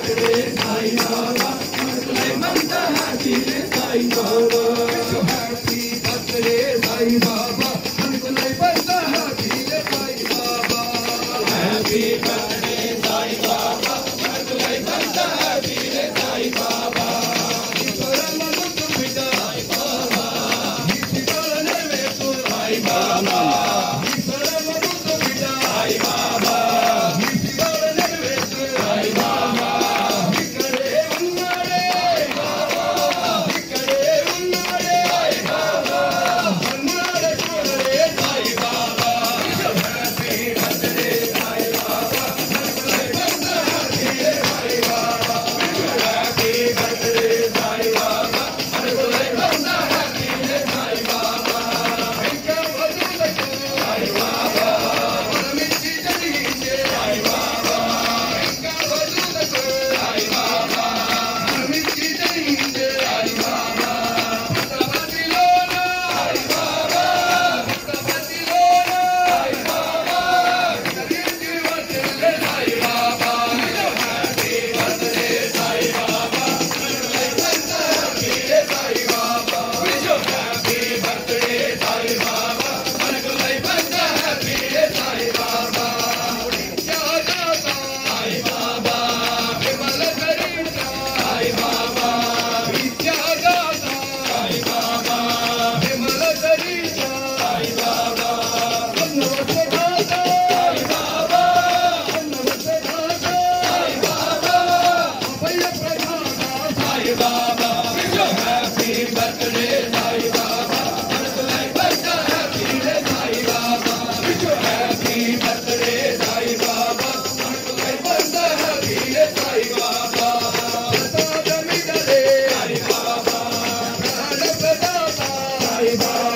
Happy birthday, Baba. Bye, bye.